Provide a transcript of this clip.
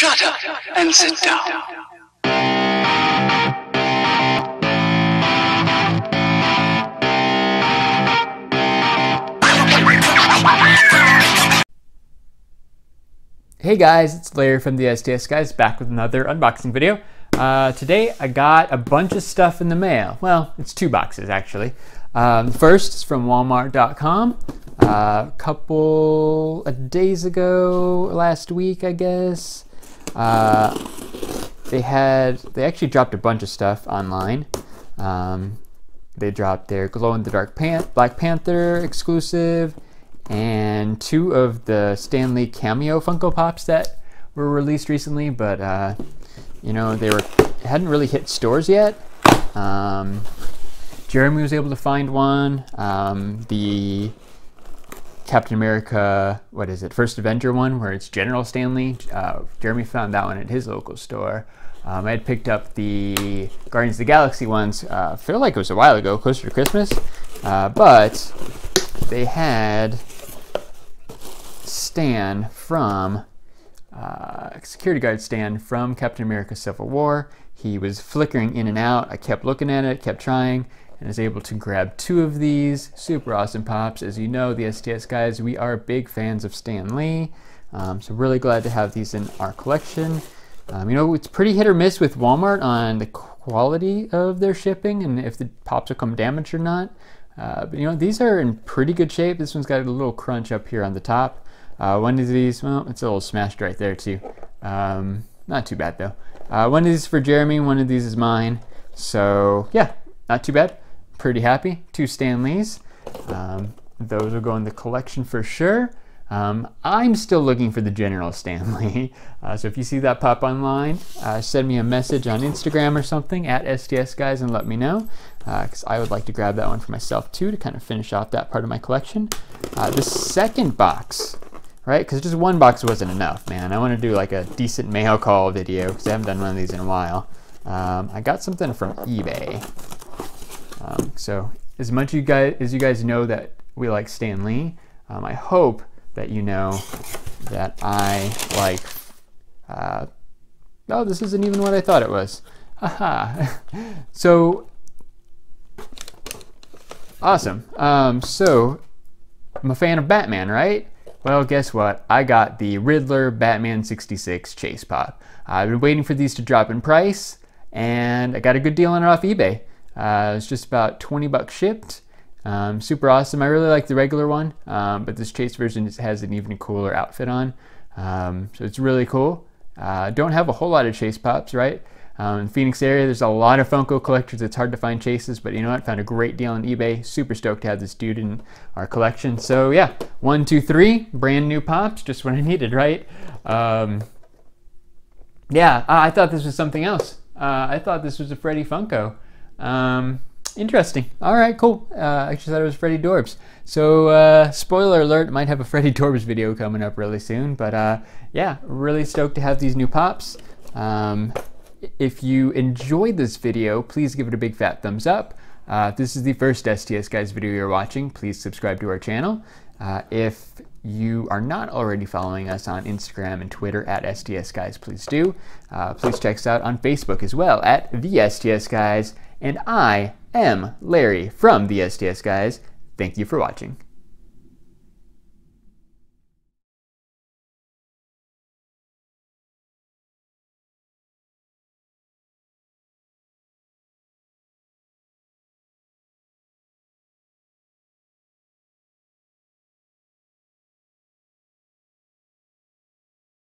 Shut up and sit down. Hey guys, it's Larry from the STS Guys back with another unboxing video. Uh, today I got a bunch of stuff in the mail. Well, it's two boxes actually. Um, first is from Walmart.com. A uh, couple of days ago, last week I guess, uh, they had they actually dropped a bunch of stuff online. Um, they dropped their glow in the dark Pan- Black Panther exclusive and two of the Stan Lee cameo Funko Pops that were released recently, but uh, you know they were hadn't really hit stores yet. Um, Jeremy was able to find one. Um, the Captain America, what is it, First Avenger one, where it's General Stan Lee. Uh, Jeremy found that one at his local store. Um, I had picked up the Guardians of the Galaxy ones. Uh, feel like it was a while ago, closer to Christmas, uh, but they had Stan from uh, security guard Stan from Captain America Civil War. He was flickering in and out. I kept looking at it, kept trying, and was able to grab two of these super awesome pops. As you know, the STS guys, we are big fans of Stan Lee. Um, so really glad to have these in our collection. Um, you know, it's pretty hit or miss with Walmart on the quality of their shipping and if the pops will come damaged or not. Uh, but you know, these are in pretty good shape. This one's got a little crunch up here on the top. Uh, one of these, well, it's a little smashed right there too. Um, not too bad though. Uh, one of these is for Jeremy, one of these is mine. So yeah, not too bad. Pretty happy. Two Stan Lees. Um, those will go in the collection for sure. Um, I'm still looking for the General Stan Lee. Uh, so if you see that pop online, uh, send me a message on Instagram or something at STS Guys and let me know. Because uh, I would like to grab that one for myself too to kind of finish off that part of my collection. Uh, the second box right? Because just one box wasn't enough, man. I want to do like a decent mail call video because I haven't done one of these in a while. Um, I got something from eBay. Um, so as much you guys as you guys know that we like Stan Lee, um, I hope that you know that I like. Uh, oh, this isn't even what I thought it was. Haha. so awesome. Um, so I'm a fan of Batman, right? Well, guess what? I got the Riddler Batman 66 Chase Pop. I've been waiting for these to drop in price, and I got a good deal on it off eBay. Uh, it's just about 20 bucks shipped. Um, super awesome. I really like the regular one, um, but this Chase version has an even cooler outfit on. Um, so it's really cool. Uh, don't have a whole lot of Chase Pops, right? Um, in Phoenix area, there's a lot of Funko collectors. It's hard to find chases, but you know what? Found a great deal on eBay. Super stoked to have this dude in our collection. So yeah, one, two, three, brand new pops, just what I needed, right? Um, yeah, I thought this was something else. Uh, I thought this was a Freddy Funko. Um, interesting. All right, cool. Uh, I actually thought it was Freddy Dorbz. So, uh, spoiler alert, might have a Freddy Dorbz video coming up really soon. But uh, yeah, really stoked to have these new pops. Um, if you enjoyed this video, please give it a big fat thumbs up. Uh, if this is the first STS Guys video you're watching, please subscribe to our channel. Uh, if you are not already following us on Instagram and Twitter at STS Guys, please do. Uh, please check us out on Facebook as well at the STS Guys. And I am Larry from the STS Guys. Thank you for watching.